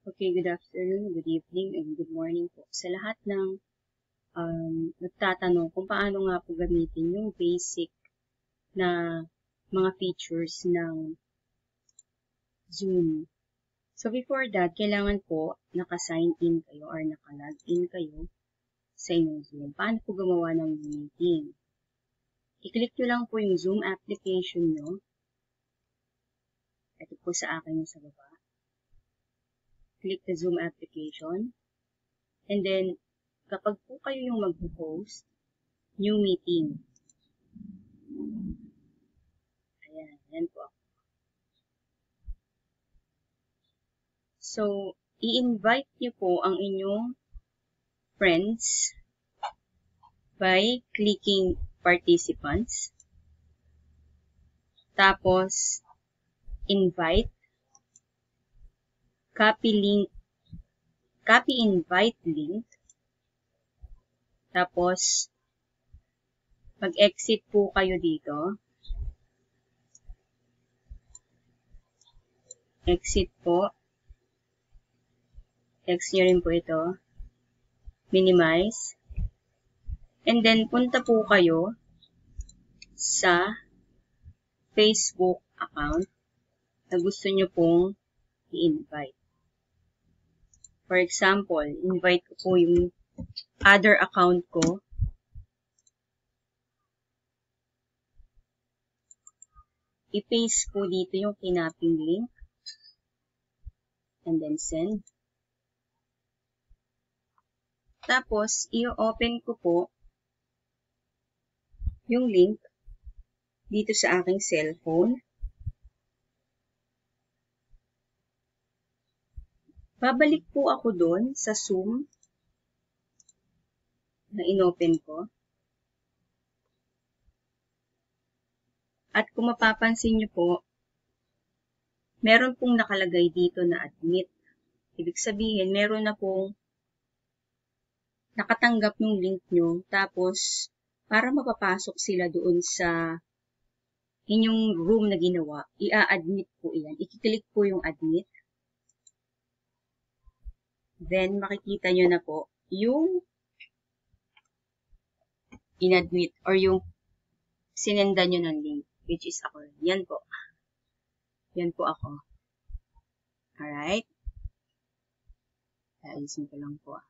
Okay, good afternoon, good evening, and good morning po sa lahat ng um, nagtatanong kung paano nga po gamitin yung basic na mga features ng Zoom. So before that, kailangan po naka-sign in kayo or naka-log in kayo sa inyong Zoom. Paano po gumawa ng meeting? I-click nyo lang po yung Zoom application nyo. Ito po sa akin yung sa baba click the Zoom application. And then, kapag po kayo yung mag-host, new meeting. Ayan, yan po So, i-invite niyo po ang inyong friends by clicking participants. Tapos, invite copy link, copy invite link. Tapos, mag-exit po kayo dito. Exit po. Text nyo rin po ito. Minimize. And then, punta po kayo sa Facebook account na gusto nyo pong i-invite. For example, invite ko po yung other account ko. I-paste po dito yung kinaping link. And then send. Tapos, i-open ko po yung link dito sa aking cellphone. Babalik po ako doon sa Zoom na inopen ko. At kung mapapansin nyo po, meron pong nakalagay dito na admit. Ibig sabihin, meron na pong nakatanggap ng link nyo. Tapos, para mapapasok sila doon sa inyong room na ginawa, i-admit po iyan. I-click po yung admit. Then, makikita nyo na po yung inadmit or yung sinenda nyo ng link, which is ako. Yan po. Yan po ako. Alright? Ayusin ko lang po.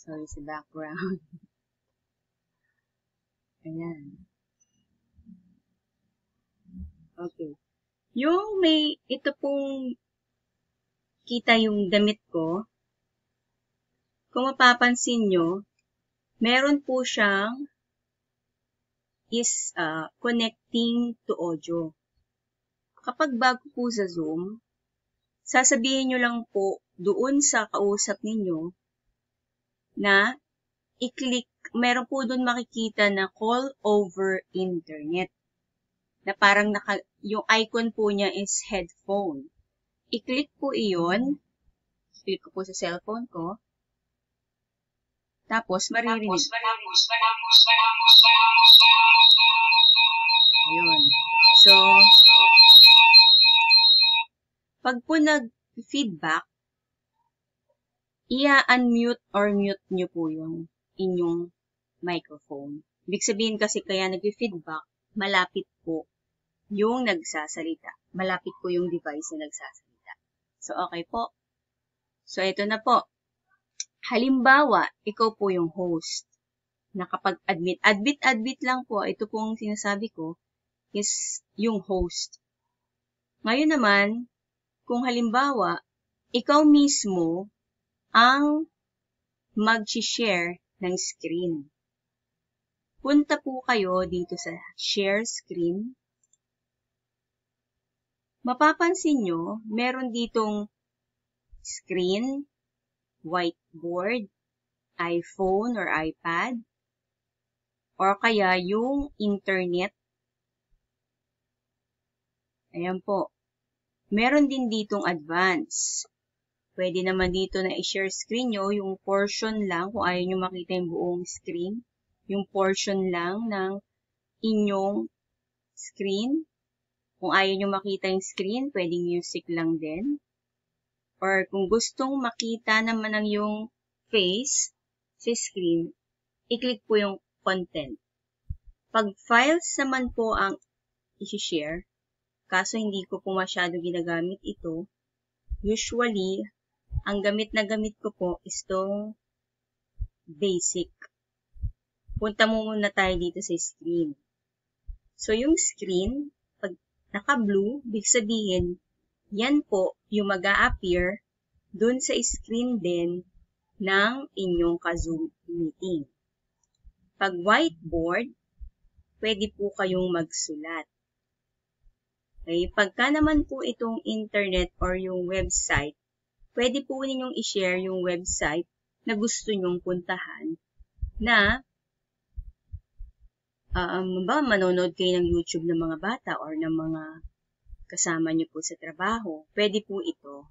Sorry sa background. Ayan. Okay. Yung may, ito pong kita yung damit ko, kung mapapansin nyo, meron po siyang is uh, connecting to audio. Kapag bago po sa Zoom, sasabihin nyo lang po doon sa kausap ninyo na i-click, meron po doon makikita na call over internet. Na parang naka, yung icon po niya is headphone i-click po iyon. Click ko po sa cellphone ko. Tapos, maririnig. Ayun. So, pag po nag-feedback, i-unmute or mute nyo po yung inyong microphone. Ibig sabihin kasi kaya nag-feedback, malapit po yung nagsasalita. Malapit po yung device na nagsasalita. So, okay po. So, ito na po. Halimbawa, ikaw po yung host. Nakapag-admit. Admit-admit lang po. Ito pong sinasabi ko is yung host. Ngayon naman, kung halimbawa, ikaw mismo ang mag-share ng screen. Punta po kayo dito sa share screen mapapansin nyo, meron ditong screen, whiteboard, iPhone or iPad, or kaya yung internet. Ayan po. Meron din ditong advance. Pwede naman dito na i-share screen nyo yung portion lang kung ayaw nyo makita yung buong screen. Yung portion lang ng inyong screen. Kung ayaw nyo makita yung screen, pwedeng music lang din. or kung gustong makita naman ang yung face sa screen, i-click po yung content. Pag files naman po ang i-share, kaso hindi ko po masyado ginagamit ito, usually, ang gamit na gamit ko po is tong basic. Punta mo muna tayo dito sa screen. So, yung screen, naka-blue, big sabihin, yan po yung mag appear dun sa screen din ng inyong ka-Zoom meeting. Pag whiteboard, pwede po kayong magsulat. Okay, pagka naman po itong internet or yung website, pwede po ninyong i-share yung website na gusto nyong puntahan na um, ba, manonood kayo ng YouTube ng mga bata or ng mga kasama niyo po sa trabaho, pwede po ito.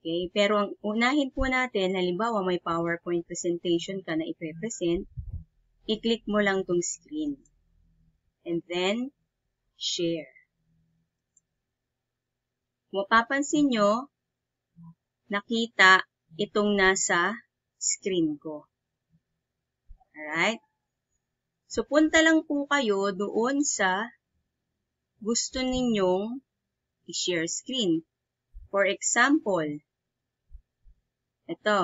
Okay? Pero ang unahin po natin, halimbawa may PowerPoint presentation ka na ipe-present, i-click mo lang tong screen. And then, share. Mapapansin nyo, nakita itong nasa screen ko. Alright? So, punta lang po kayo doon sa gusto ninyong i-share screen. For example, ito,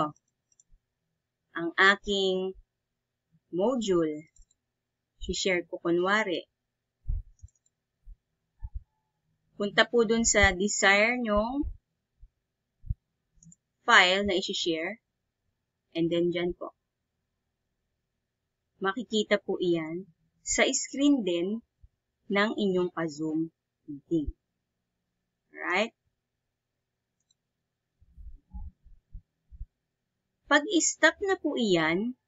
ang aking module. Si-share ko kunwari. Punta po dun sa desire nyong file na i-share. And then dyan po. Makikita po iyan sa screen din ng inyong ka-Zoom meeting. Alright? Pag i-stop na po iyan,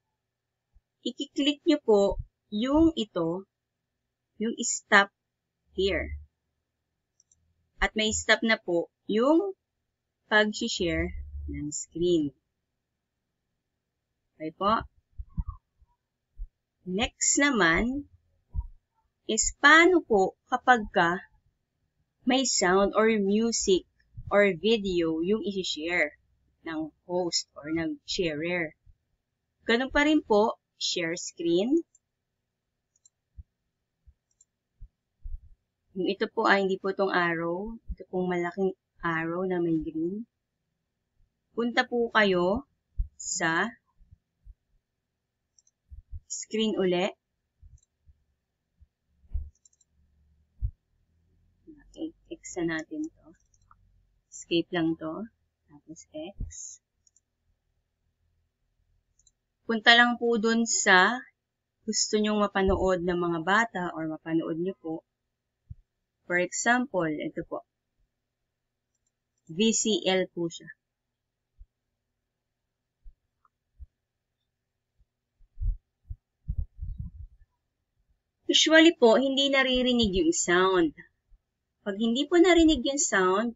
i-click nyo po yung ito, yung stop here. At may stop na po yung pag-share ng screen. Okay po? Next naman, is paano po kapag ka may sound or music or video yung isi-share ng host or ng sharer. Ganun pa rin po, share screen. Yung ito po ay hindi po itong arrow. Ito pong malaking arrow na may green. Punta po kayo sa screen uli. X na natin to. Escape lang to. Tapos X. Punta lang po dun sa gusto nyong mapanood ng mga bata or mapanood nyo po. For example, ito po. VCL po siya. Usually po, hindi naririnig yung sound. Pag hindi po narinig yung sound,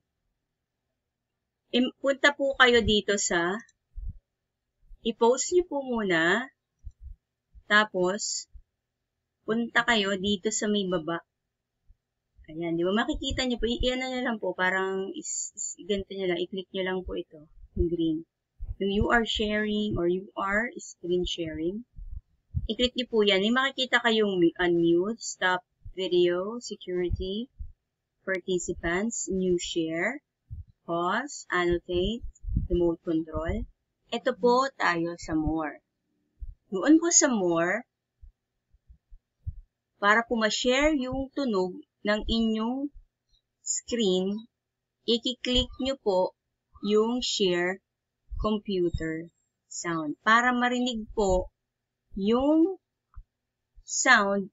punta po kayo dito sa i-post nyo po muna. Tapos, punta kayo dito sa may baba. Ayan, di ba? Makikita nyo po. Iyan na lang po. Parang is, is, ganito nyo lang. I-click nyo lang po ito. Yung green. Yung you are sharing or you are screen sharing. I-click nyo po yan. May makikita kayong unmute, stop video, security, participants, new share, pause, annotate, remote control. Ito po tayo sa more. Doon po sa more, para po ma-share yung tunog ng inyong screen, i-click nyo po yung share computer sound para marinig po yung sound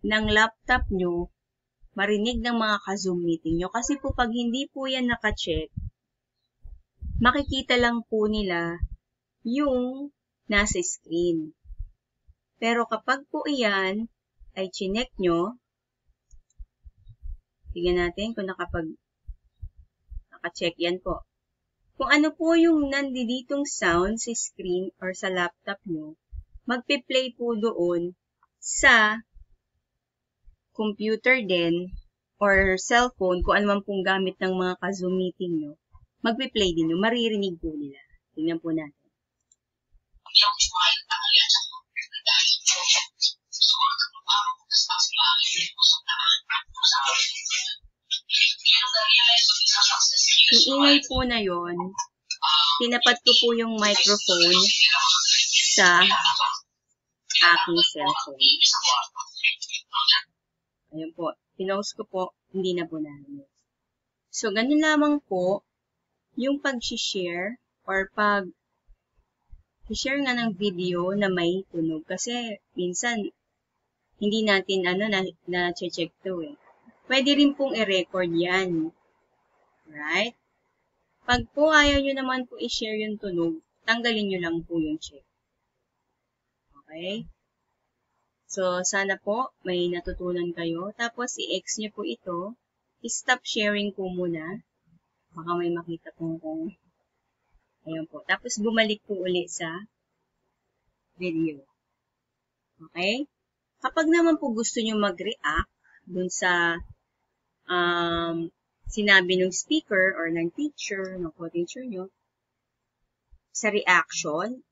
ng laptop nyo marinig ng mga ka-Zoom meeting nyo. Kasi po pag hindi po yan naka-check, makikita lang po nila yung nasa screen. Pero kapag po iyan ay chinek nyo, tingnan natin kung nakapag naka-check yan po. Kung ano po yung nanditong sound sa screen or sa laptop nyo, magpe-play po doon sa computer din or cellphone, kung ano man pong gamit ng mga ka-Zoom meeting nyo, magpe-play din yun. Maririnig po nila. Tingnan po natin. Yung ingay po na yon, tinapat ko po yung microphone sa aking cellphone. Ayan po. Pinost ko po, hindi na po namin. So, ganun lamang po yung pag-share or pag share nga ng video na may tunog. Kasi, minsan, hindi natin, ano, na, na check to eh. Pwede rin pong i-record yan. Right? Pag po ayaw nyo naman po i-share yung tunog, tanggalin nyo lang po yung check. Okay? So, sana po may natutunan kayo. Tapos, i-X nyo po ito. I-stop sharing po muna. Baka may makita po kung Ayan po. Tapos, bumalik po uli sa video. Okay? Kapag naman po gusto nyo mag-react dun sa um, sinabi ng speaker or ng teacher, ng co-teacher nyo, sa reaction,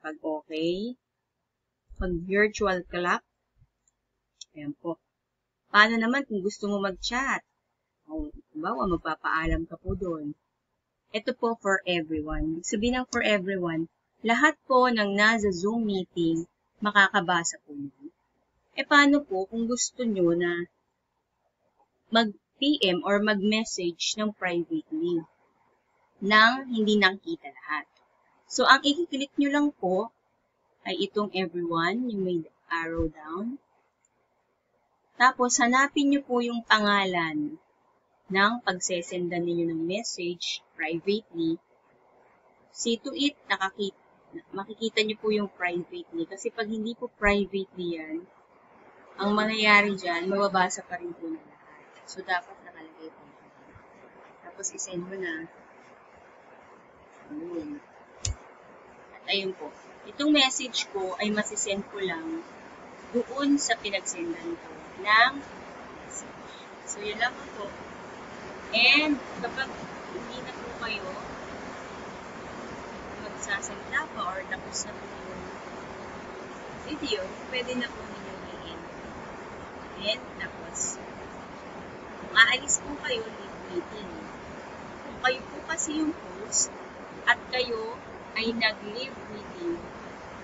pag okay, pag virtual clap, ayan po. Paano naman kung gusto mo mag-chat? O, bawa, magpapaalam ka po doon. Ito po for everyone. Sabihin ng for everyone, lahat po ng nasa Zoom meeting, makakabasa po nyo. E paano po kung gusto nyo na mag-PM or mag-message ng privately nang hindi nakita lahat. So, ang i-click nyo lang po ay itong everyone, yung may arrow down. Tapos, hanapin nyo po yung pangalan ng pagsesendan ninyo ng message privately. See to it, nakakita, makikita nyo po yung privately. Kasi pag hindi po privately yan, ang mangyayari dyan, mababasa pa rin po na lahat. So, dapat nakalagay po. Tapos, isend mo na. Ayun. At ayun po. Itong message ko ay masisend ko lang doon sa pinagsendan ko ng message. So, yun lang po. And, kapag hindi na po kayo magsasalita pa or tapos na po yung video, pwede na po ninyo i-end. And, tapos, kung aalis po kayo, leave meeting. Kung kayo po kasi yung host at kayo ay nag-leave meeting,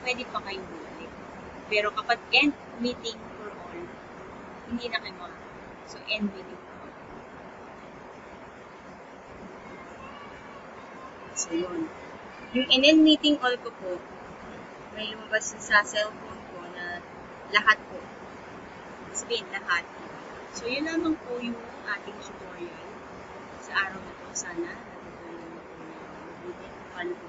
pwede pa kayong bumalik. Pero kapag end meeting for all, hindi na kayo makakita. So, end meeting for all. So, yun. Yung in-end meeting all ko po, may lumabas sa cellphone ko na lahat po. Sabihin, lahat. So, yun lamang po yung ating tutorial sa araw na to. Sana natutunan po na mabuti paano po